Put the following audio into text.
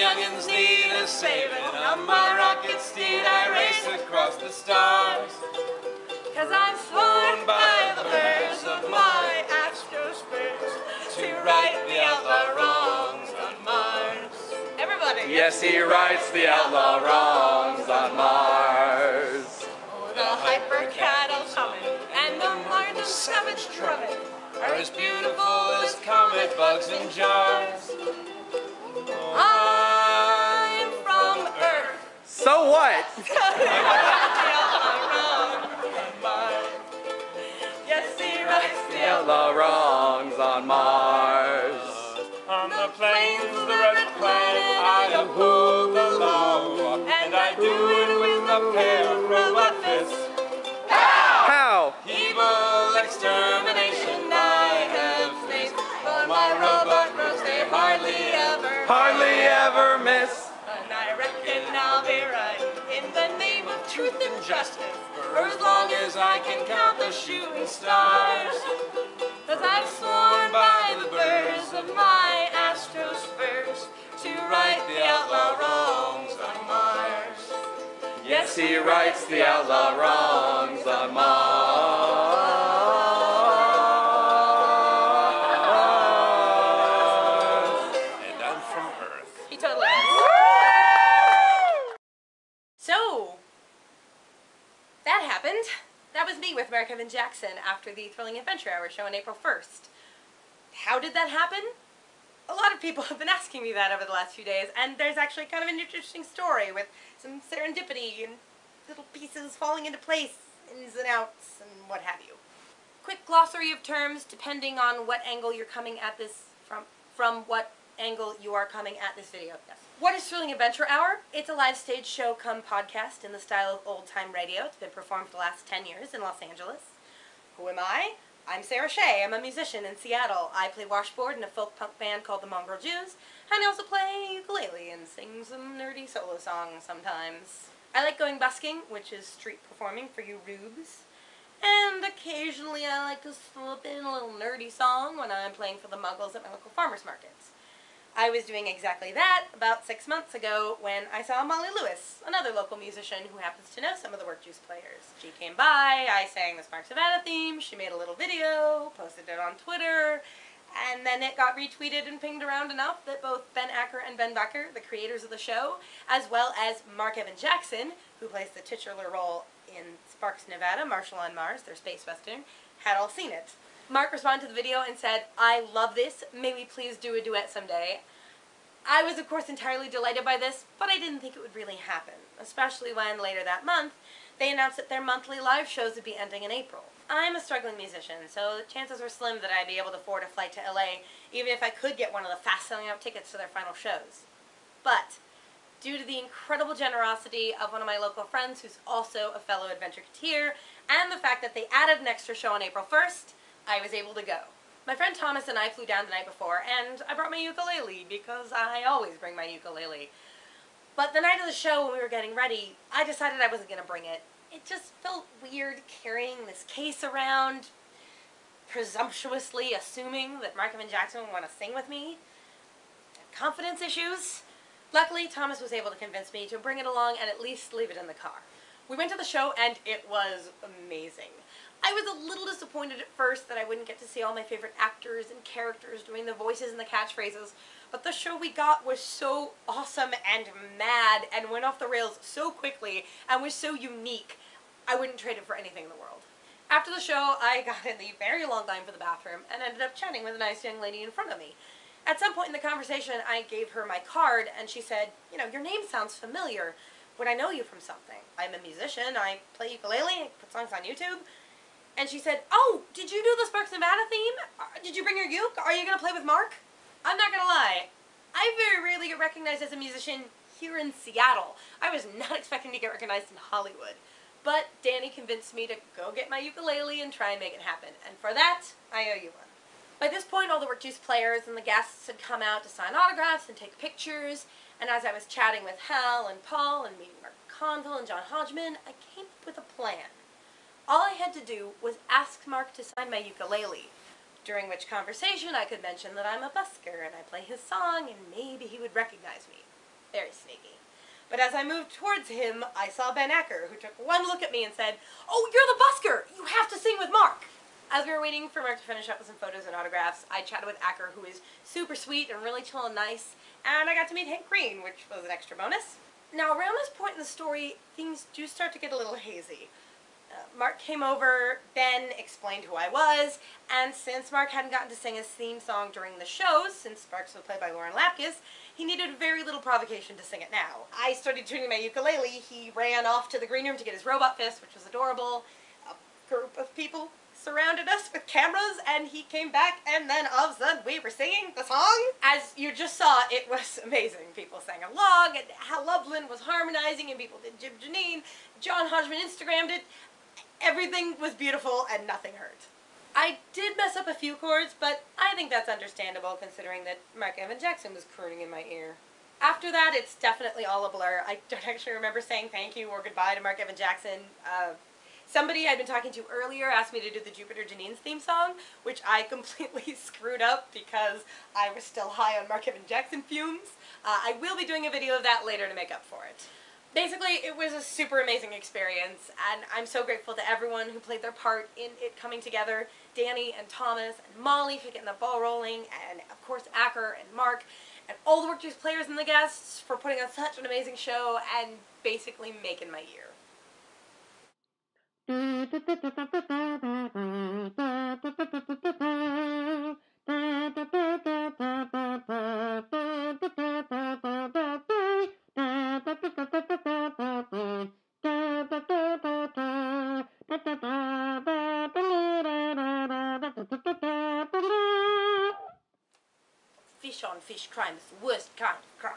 youngins need a saving. On my rocket steed I race across the stars. Cause I'm sworn by the birds of my astrospheres to right the outlaw wrongs on Mars. Everybody. Yes, he rights the outlaw wrongs on Mars. Oh, the hyper cattle's humming and the Martian savage drumming Are as beautiful as comet bugs in jars. Earth. So what? the wrongs on Mars. Yes, he rights the The wrongs on Mars. On the plains, the red planet, I uphold the law, and I do it with a pair of robot fists. How? Evil extermination I have faced, but my robot bros they hardly ever. Hardly ever miss. And I reckon I'll be truth and justice for as long as I can count the shooting stars. Cause I've sworn by the birds of my astrospheres to right the outlaw wrongs on Mars. Yes, he rights the outlaw wrongs on Mars. Evan Jackson after the Thrilling Adventure Hour show on April 1st. How did that happen? A lot of people have been asking me that over the last few days, and there's actually kind of an interesting story with some serendipity and little pieces falling into place, ins and outs, and what have you. Quick glossary of terms depending on what angle you're coming at this from, from what angle you are coming at this video. Yes. What is Thrilling Adventure Hour? It's a live stage show come podcast in the style of old time radio. It's been performed for the last 10 years in Los Angeles. Who am I? I'm Sarah Shay. I'm a musician in Seattle. I play washboard in a folk punk band called the Mongrel Jews, and I also play ukulele and sing some nerdy solo songs sometimes. I like going busking, which is street performing for you rubes. And occasionally I like to slip in a little nerdy song when I'm playing for the muggles at my local farmers markets. I was doing exactly that about six months ago when I saw Molly Lewis, another local musician who happens to know some of the Workjuice players. She came by, I sang the Sparks Nevada theme, she made a little video, posted it on Twitter, and then it got retweeted and pinged around enough that both Ben Acker and Ben Blacker, the creators of the show, as well as Marc Evan Jackson, who plays the titular role in Sparks Nevada, Marshal on Mars, their space western, had all seen it. Marc responded to the video and said, I love this, may we please do a duet someday. I was of course entirely delighted by this, but I didn't think it would really happen, especially when later that month they announced that their monthly live shows would be ending in April. I'm a struggling musician, so chances were slim that I'd be able to afford a flight to LA, even if I could get one of the fast selling out tickets to their final shows. But, due to the incredible generosity of one of my local friends who's also a fellow adventureketeer, and the fact that they added an extra show on April 1st, I was able to go. My friend Thomas and I flew down the night before, and I brought my ukulele because I always bring my ukulele. But the night of the show, when we were getting ready, I decided I wasn't going to bring it. It just felt weird carrying this case around, presumptuously assuming that Marc Evan Jackson would want to sing with me. Confidence issues. Luckily, Thomas was able to convince me to bring it along and at least leave it in the car. We went to the show and it was amazing. I was a little disappointed at first that I wouldn't get to see all my favorite actors and characters doing the voices and the catchphrases, but the show we got was so awesome and mad and went off the rails so quickly and was so unique, I wouldn't trade it for anything in the world. After the show, I got in the very long line for the bathroom and ended up chatting with a nice young lady in front of me. At some point in the conversation, I gave her my card and she said, You know, your name sounds familiar. Would I know you from something? I'm a musician, I play ukulele, I put songs on YouTube. And she said, Oh, did you do the Sparks Nevada theme? Uh, Did you bring your uke? Are you going to play with Marc? I'm not going to lie. I very rarely get recognized as a musician here in Seattle. I was not expecting to get recognized in Hollywood. But Dani convinced me to go get my ukulele and try and make it happen. And for that, I owe you one. By this point, all the Workjuice players and the guests had come out to sign autographs and take pictures. And as I was chatting with Hal and Paul and meeting Mark Conville and John Hodgman, I came up with a plan. All I had to do was ask Marc to sign my ukulele, during which conversation I could mention that I'm a busker and I play his song and maybe he would recognize me. Very sneaky. But as I moved towards him, I saw Ben Acker, who took one look at me and said, Oh, you're the busker! You have to sing with Marc! As we were waiting for Marc to finish up with some photos and autographs, I chatted with Acker, who is super sweet and really chill and nice, and I got to meet Hank Green, which was an extra bonus. Now, around this point in the story, things do start to get a little hazy. Marc came over, Ben explained who I was, and since Marc hadn't gotten to sing his theme song during the shows, since Sparks was played by Lauren Lapkus, he needed very little provocation to sing it now. I started tuning my ukulele, he ran off to the green room to get his robot fist, which was adorable. A group of people surrounded us with cameras and he came back and then all of a sudden we were singing the song. As you just saw, it was amazing. People sang along and Hal was harmonizing and people did Jib Janine. John Hodgman Instagrammed it. Everything was beautiful and nothing hurt. I did mess up a few chords, but I think that's understandable considering that Marc Evan Jackson was crooning in my ear. After that, it's definitely all a blur. I don't actually remember saying thank you or goodbye to Marc Evan Jackson. Uh, Somebody I'd been talking to earlier asked me to do the Jupiter Janine's theme song, which I completely screwed up because I was still high on Marc Evan Jackson fumes. Uh, I will be doing a video of that later to make up for it. Basically, it was a super amazing experience, and I'm so grateful to everyone who played their part in it coming together. Dani and Thomas and Molly for getting the ball rolling, and of course Acker and Marc, and all the Workjuice players and the guests for putting on such an amazing show and basically making my year. crime is the worst kind of crime.